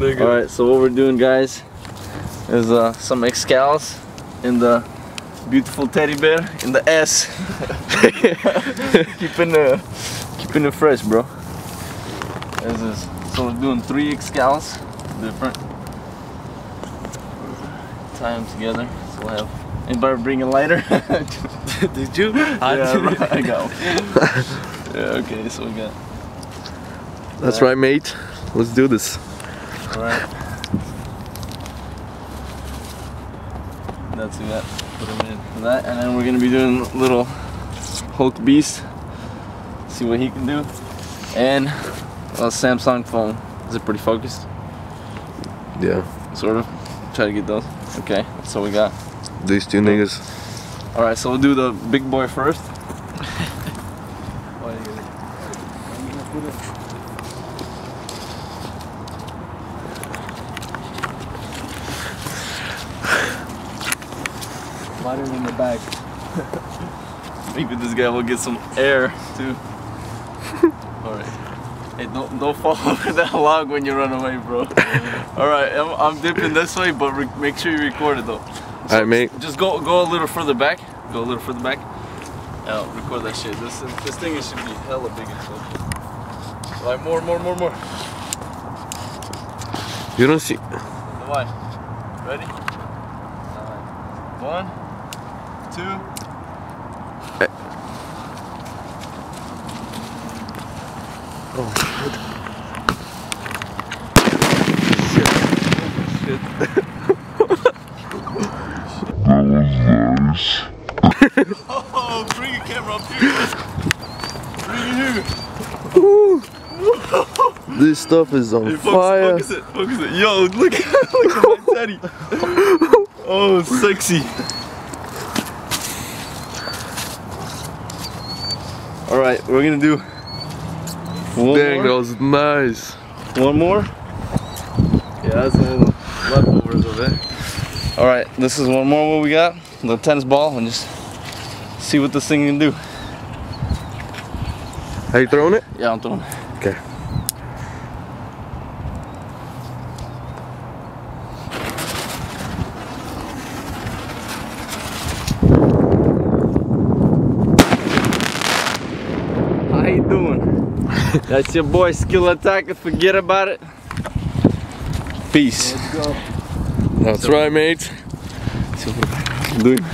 so what we're doing, guys, is uh, some excals in the beautiful teddy bear in the S. keeping it, keeping it fresh, bro. This is so we're doing three excals, different. Tie them together. So we'll have anybody bring a lighter? Did you? yeah, right, I got one. yeah, okay, so we got. That's right, mate. Let's do this. Alright. That's we got. Put him in for that, and then we're gonna be doing little Hulk Beast. See what he can do. And a Samsung phone. Is it pretty focused? Yeah. Sort of. Try to get those. Okay, that's what we got. These two niggas. Alright, so we'll do the big boy first. Lighter in the back. Maybe this guy will get some air too. Alright. Hey, don't don't fall over that log when you run away, bro. Alright, I'm, I'm dipping this way, but make sure you record it though. Alright, mate. Just go go a little further back. Go a little further back. Yeah, record that shit. This this thing is should be hella big and stuff. Alright, more, more, more, more. You don't see. Why? Ready? Alright. One, two. Oh, Shit. Oh bring your camera up here. Bring it here. This stuff is on Hey, focus, fire. focus it, focus it. Yo, look at, look at my teddy. Oh, sexy. All right, we're gonna do one Dang, that more. was nice. One more. Yeah, that's a little leftovers of it. All right, this is one more. What we got? The tennis ball, and just see what this thing can do. Are you throwing it? Yeah, I'm throwing. it. Okay. How you doing? That's your boy Skillet Attacker. Forget about it. Peace. That's right, mate. Doing.